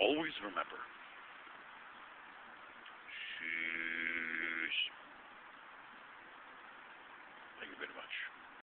always remember,